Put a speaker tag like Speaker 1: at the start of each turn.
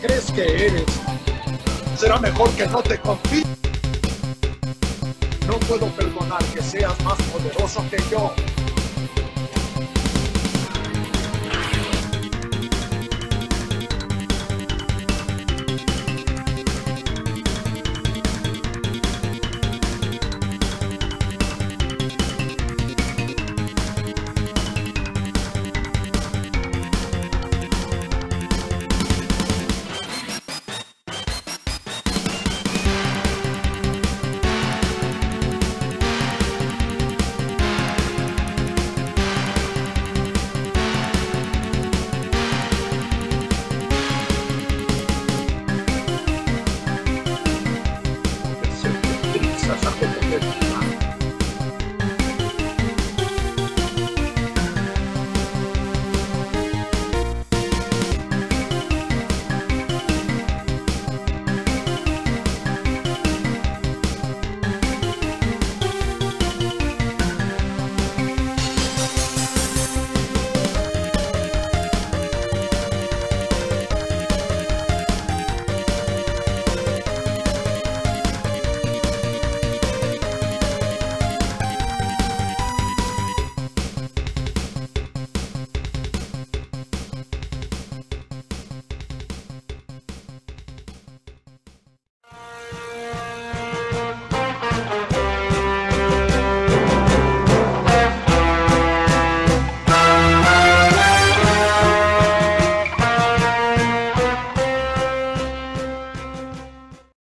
Speaker 1: crees que eres? Será mejor que no te confíes. No puedo perdonar que seas más poderoso que yo.